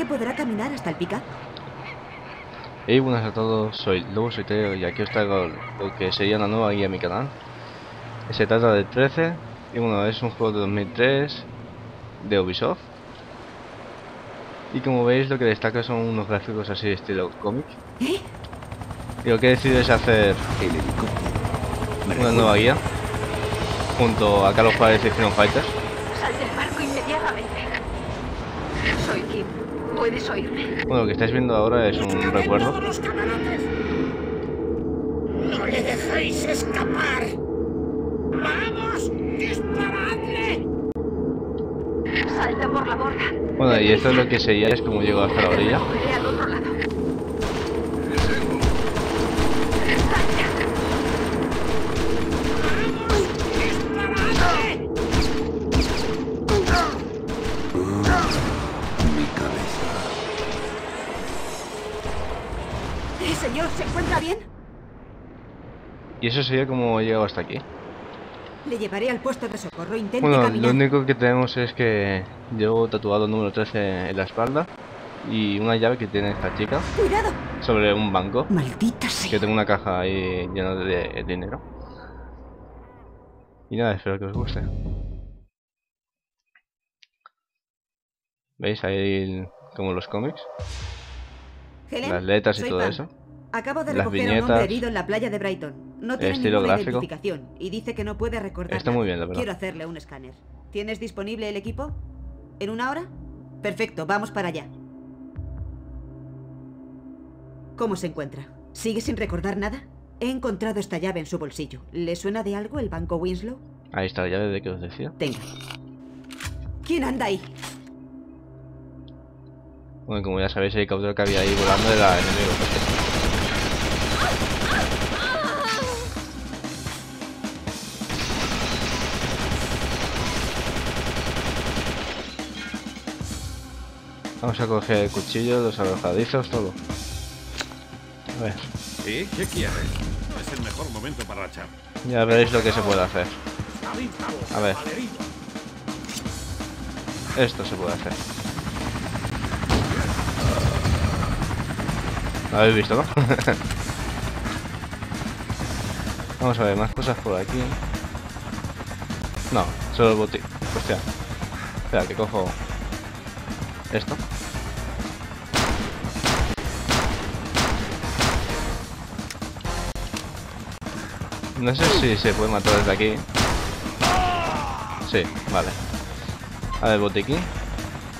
¿Cree que podrá caminar hasta el pica? Hey, buenas a todos, soy Lobo Solitario y aquí os traigo lo que sería una nueva guía a mi canal. Se trata de 13 y bueno, es un juego de 2003 de Ubisoft. Y como veis lo que destaca son unos gráficos así de estilo cómic. ¿Eh? Y lo que he decidido es hacer una nueva guía junto a Carlos Juárez y Freedom Fighters. Sal del barco inmediatamente. Soy Kim. Puedes oírme. Bueno, lo que estáis viendo ahora es un recuerdo. ¡No le dejéis escapar! ¡Vamos! ¡Disparadle! Salta por la borda. Bueno, y esto es lo que sería, es como llego hasta la orilla. Al otro lado. Eso sería como he llegado hasta aquí. Le llevaré al puesto de socorro. Intente Bueno, caminar. lo único que tenemos es que llevo tatuado el número 13 en la espalda y una llave que tiene esta chica ¡Cuidado! sobre un banco. Maldita sea. Que tengo una caja ahí llena de dinero. Y nada, espero que os guste. ¿Veis ahí el- como los cómics? Helen, Las letras y todo Pam. eso. Acabo de las recoger a un hombre herido en la playa de Brighton. No tiene ninguna gráfico. identificación y dice que no puede recordar Está muy bien, la verdad. Quiero hacerle un escáner. ¿Tienes disponible el equipo? ¿En una hora? Perfecto, vamos para allá. ¿Cómo se encuentra? ¿Sigue sin recordar nada? He encontrado esta llave en su bolsillo. ¿Le suena de algo el banco Winslow? Ahí está la llave de que os decía. Tenga. ¿Quién anda ahí? Bueno, como ya sabéis, el helicóptero que había ahí volando era enemigo. Vamos a coger el cuchillo, los arrojadizos, todo. A ver, ¿Sí? ¿Qué quieres? No es el mejor momento para la charla. ya veréis lo que se puede hacer. A ver. Esto se puede hacer. Lo habéis visto, ¿no? Vamos a ver, más cosas por aquí. No, solo el botín. Hostia. Espera, que cojo esto. No sé si se puede matar desde aquí. Sí, vale. A ver, botiquín.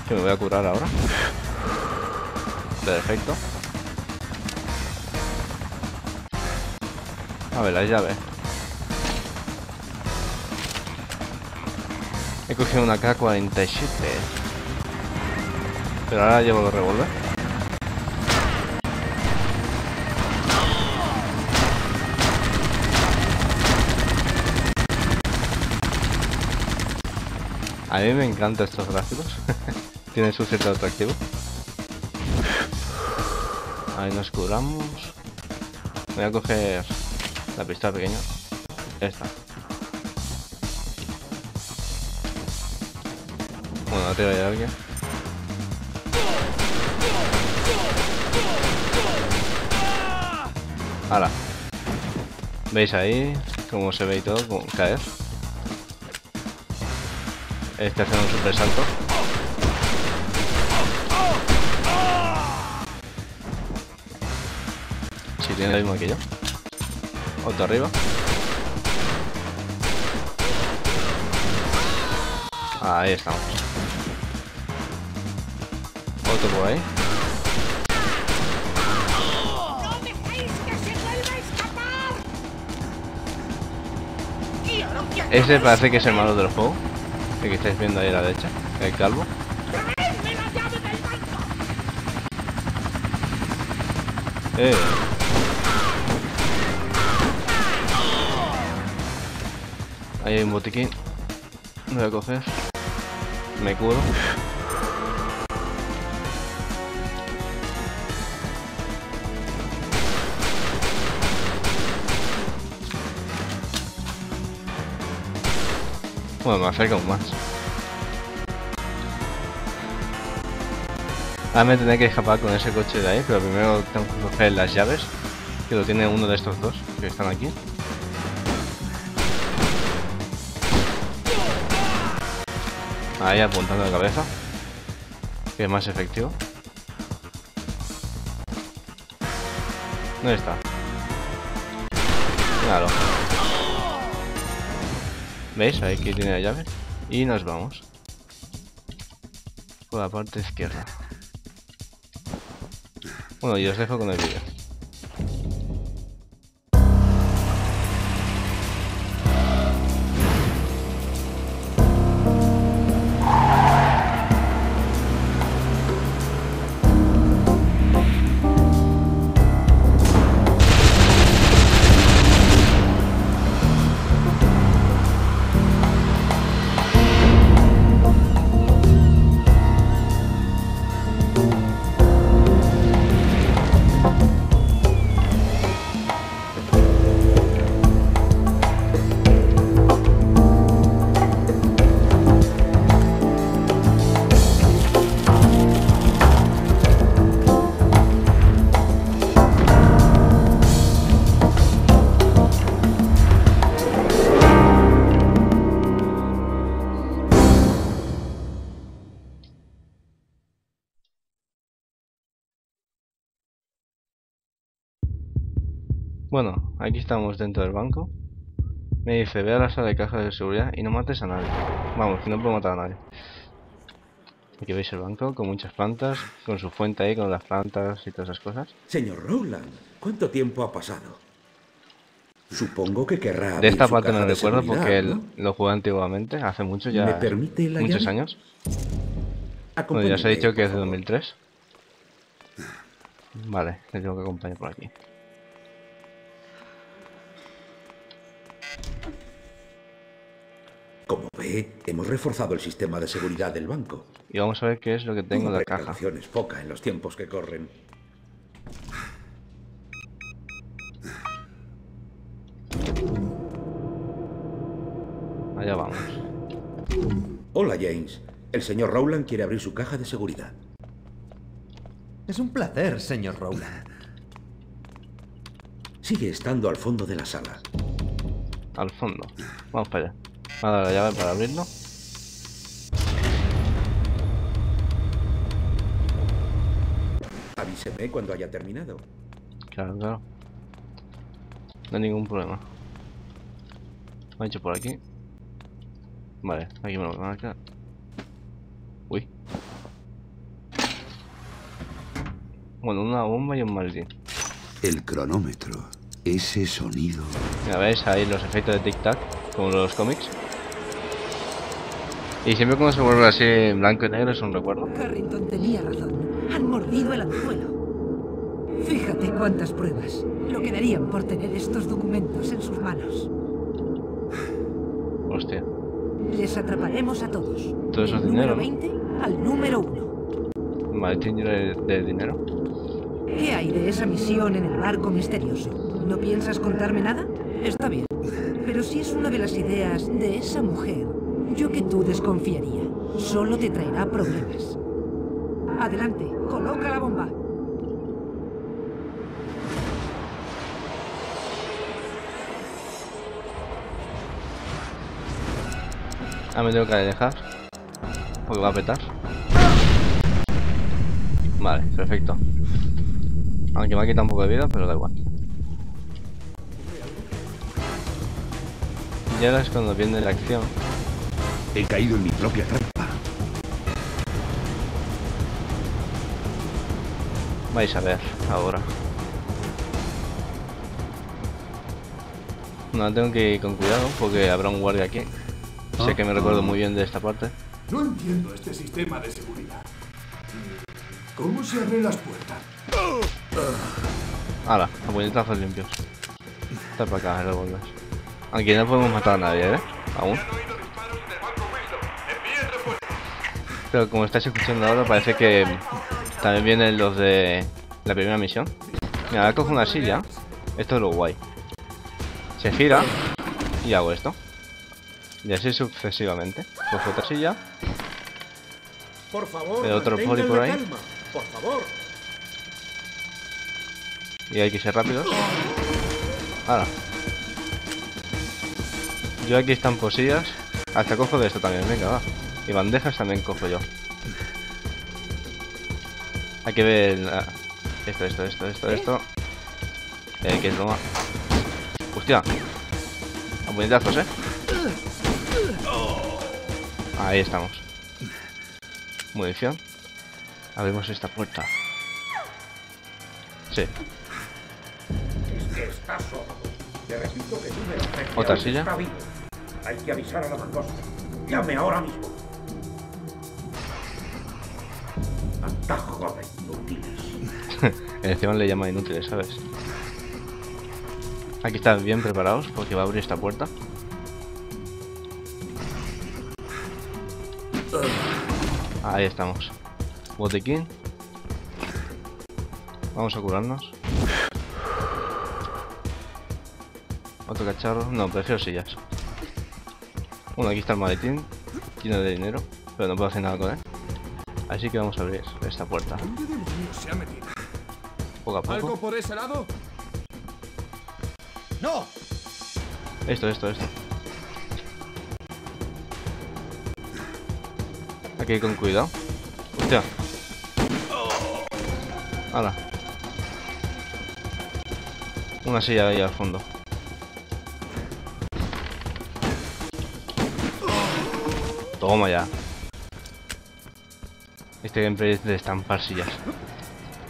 Que me voy a curar ahora. Perfecto. A ver, la llave. He cogido una K-47. Pero ahora llevo el revólver. A mí me encantan estos gráficos. Tienen su cierto atractivo. Ahí nos curamos. Voy a coger la pistola pequeña. Esta. Bueno, arriba hay alguien. Ahora. ¿Veis ahí cómo se ve y todo? Como caer. Este haciendo un super salto. Si tiene el mismo que yo. Otro arriba. Ahí estamos. Otro por ahí. Ese parece que es el malo del juego. El que estáis viendo ahí a la derecha. El calvo. Eh. Ahí hay un botiquín. Lo voy a coger. Me curo. Bueno, me acerco más. Ahora me tendré que escapar con ese coche de ahí, pero primero tengo que coger las llaves, que lo tiene uno de estos dos que están aquí. Ahí apuntando la cabeza, que es más efectivo. ¿Dónde está? Claro. ¿Veis? Ahí que tiene la llave. Y nos vamos. Por la parte izquierda. Bueno, y os dejo con el vídeo. Bueno, aquí estamos dentro del banco. Me dice, ve a la sala de caja de seguridad y no mates a nadie. Vamos, que no puedo matar a nadie. Aquí veis el banco con muchas plantas, con su fuente ahí, con las plantas y todas esas cosas. Señor Rowland, ¿cuánto tiempo ha pasado? Supongo que querrá De esta parte no recuerdo porque ¿no? él lo jugué antiguamente, hace mucho ya. ¿Me permite la muchos llave? años. Bueno, ya os he Acompáñeme, dicho que es de por favor. 2003. Vale, le tengo que acompañar por aquí. Hemos reforzado el sistema de seguridad del banco. Y vamos a ver qué es lo que tengo en la caja. es poca en los tiempos que corren. Allá vamos. Hola, James. El señor Rowland quiere abrir su caja de seguridad. Es un placer, señor Rowland. Sigue estando al fondo de la sala. Al fondo. Vamos para allá. Me ha dado la llave para abrirlo. Avíseme cuando haya terminado. Claro, claro. No hay ningún problema. Lo he hecho por aquí. Vale, aquí me lo marca. Uy. Bueno, una bomba y un maletín. El cronómetro. Ese sonido. Mira, veis ahí los efectos de tic-tac, como los cómics. Y siempre cuando se vuelve así en blanco y negro es un recuerdo. Carrington tenía razón. Han mordido el anzuelo. Fíjate cuántas pruebas. Lo que darían por tener estos documentos en sus manos. Hostia. Les atraparemos a todos. Todo eso es dinero, número ¿no? 20 al número 1. Maletín de, de dinero. ¿Qué hay de esa misión en el barco misterioso? ¿No piensas contarme nada? Está bien. Pero si es una de las ideas de esa mujer, yo que tú desconfiaría. Solo te traerá problemas. Adelante, coloca la bomba. Ah, me tengo que dejar. Porque va a petar. Vale, perfecto. Aunque me ha quitado un poco de vida, pero da igual. Y ahora es cuando viene la acción. He caído en mi propia trampa. Vais a ver ahora. No, tengo que ir con cuidado porque habrá un guardia aquí. Sé que me recuerdo muy bien de esta parte. No entiendo este sistema de seguridad. ¿Cómo se abren las puertas? Hala, a puñetazos limpios. Está para acá, el revólver. Aquí no podemos matar a nadie, ¿eh? Aún. Pero como estáis escuchando ahora, parece que también vienen los de la primera misión. Mira, ahora cojo una silla. Esto es lo guay. Se gira y hago esto. Y así sucesivamente. Cojo otra silla. Por favor, Veo otro poli por ahí. por favor. Y hay que ser rápido. Ahora. Yo aquí están posillas. Hasta cojo de esto también, venga, va. Y bandejas también cojo yo. Hay que ver la- esto, esto, esto, esto, esto. Eh, que es lo más. Hostia. A puñetazos, eh. Ahí estamos. Munición. Abrimos esta puerta. Sí. ¿Otra silla? Hay que avisar a la mangosta. Llame ahora mismo. De inútiles. Le llama inútiles, ¿sabes? Aquí están bien preparados porque va a abrir esta puerta. Ahí estamos. Botequín. Vamos a curarnos. Otro cacharro. No, prefiero sillas. Bueno, aquí está el maletín. Lleno de dinero. Pero no puedo hacer nada con él. Así que vamos a abrir esta puerta. ¿Dónde demonios se ha metido? Poco a poco. ¿Algo por ese lado? ¡No! Esto, esto, esto. Hay que ir con cuidado. Hostia. Hala. Una silla ahí al fondo. Toma ya. Este gameplay es de estampar sillas.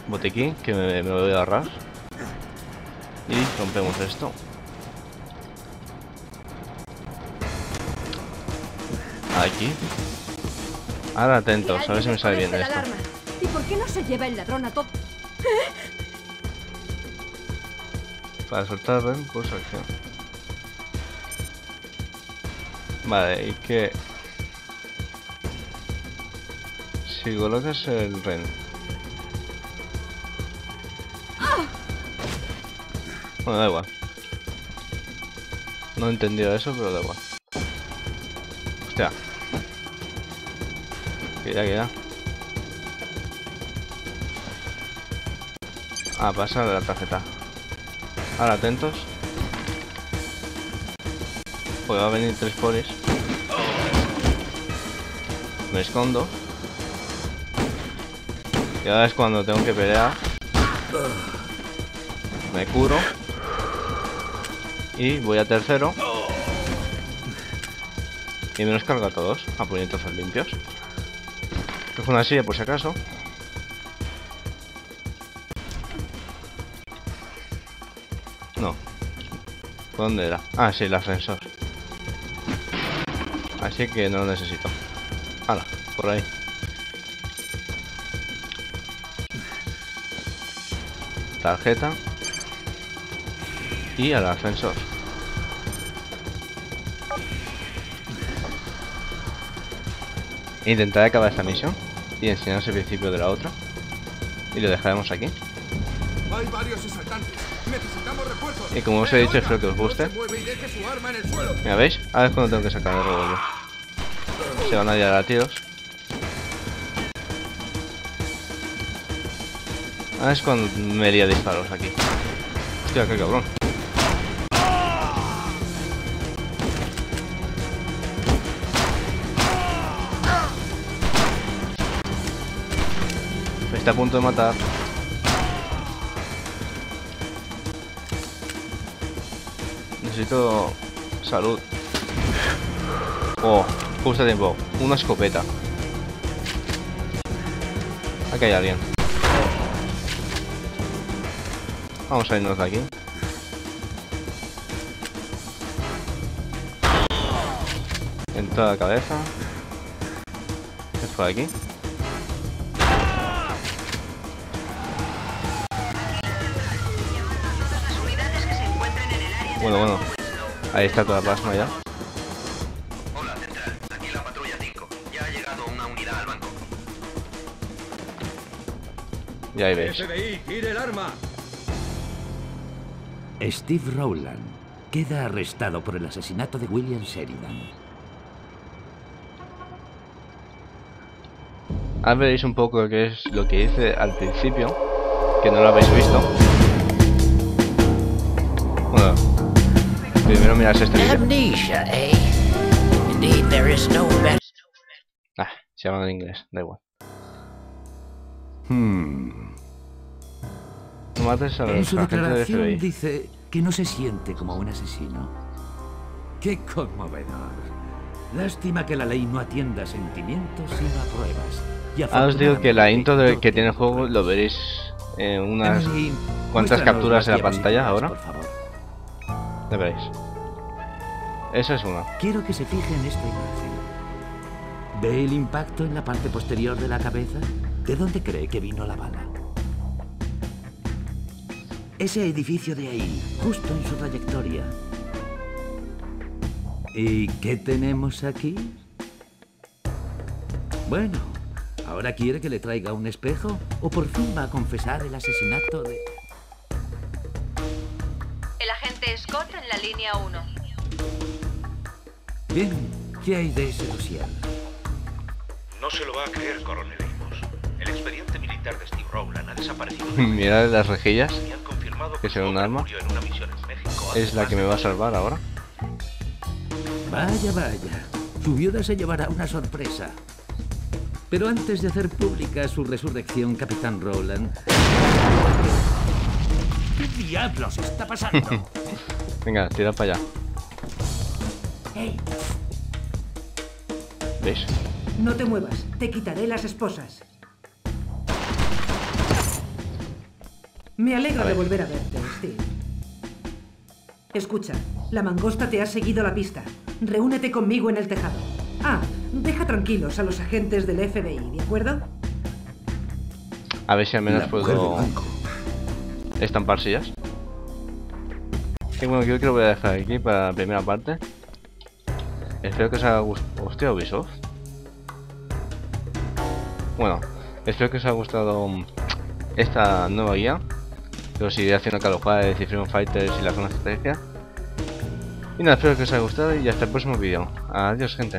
Botequín, que me, me lo voy a agarrar. Y rompemos esto. Aquí. Ahora atentos, a ver si me sale bien esto. ¿Y por qué no se lleva el ladrón a todo? Para soltar ren, pues acción. Vale, y que... Si colocas el ren... Bueno, da igual. No he entendido eso, pero da igual. Hostia. Que ya, que ya. Ah, pasa la tarjeta. Ahora atentos. Pues va a venir tres polis. Me escondo. Y ahora es cuando tengo que pelear. Me curo. Y voy a tercero. Y me los cargo a todos. A puñetazos limpios. Cojo una silla por si acaso. No. ¿Por dónde era? Ah, sí, el ascensor. Así que no lo necesito. Hala, por ahí. Tarjeta. Y al ascensor. Intentaré acabar esta misión y enseñaros el principio de la otra. Y lo dejaremos aquí. Hay varios asaltantes. Necesitamos refuerzos. Y como os he dicho, espero que os guste. Mira, ¿veis? Ahora es cuando tengo que sacar el revólver. Se van a liar a tiros. Ahora es cuando me lía disparos aquí. Hostia, qué cabrón. Está a punto de matar. Necesito salud. Oh, justo a tiempo. Una escopeta. Aquí hay alguien. Vamos a irnos de aquí. En toda la cabeza. ¿Qué fue aquí? Bueno, bueno. Ahí está toda la plasma ya. Hola, Central. Aquí la patrulla 5. Ya ha llegado una unidad al banco. Ya ahí veis. FBI, tire el arma. Steve Rowland queda arrestado por el asesinato de William Sheridan. Ahora veréis un poco qué es lo que hice al principio, que no lo habéis visto. Bueno, primero miras este vídeo. Amnesia, eh? Indeed, there is no better. Ah, se llama en inglés, da igual. Hmm. Mates a En los su agentes del declaración dice que no se siente como un asesino. ¡Qué conmovedor! Lástima que la ley no atienda sentimientos sino a pruebas. Y Ahora os digo que la intro de- que tiene el juego lo veréis en unas cuantas capturas en la pantalla ahora. por favor. Ya veréis. Esa es una. Quiero que se fije en esta imagen. ¿Ve el impacto en la parte posterior de la cabeza? ¿De dónde cree que vino la bala? Ese edificio de ahí, justo en su trayectoria. ¿Y qué tenemos aquí? Bueno, ¿ahora quiere que le traiga un espejo? ¿O por fin va a confesar el asesinato de... El agente Scott en la línea 1. Bien, ¿qué hay de ese dossier? No se lo va a creer, coronel Amos. El expediente militar de Steve Rowland ha desaparecido. Mirad las rejillas. Que sea un arma. Es la que me va a salvar ahora. Vaya, vaya. Su viuda se llevará una sorpresa. Pero antes de hacer pública su resurrección, Capitán Rowland... ¿Qué diablos está pasando? Venga, tira para allá. ¡Hey! ¿Veis? No te muevas, te quitaré las esposas. Me alegra A de ver. volver a verte, Steve. Escucha, la mangosta te ha seguido la pista. Reúnete conmigo en el tejado. Ah, deja tranquilos a los agentes del FBI, ¿de acuerdo? A ver si al menos La puedo estampar sillas. Y bueno, creo que lo voy a dejar aquí para la primera parte. Espero que os haya gustado. Hostia, Ubisoft. Bueno, espero que os haya gustado esta nueva guía. Que os iré haciendo cada juego de Fighters y la zona estrategia. Y nada, espero que os haya gustado y hasta el próximo vídeo. Adiós, gente.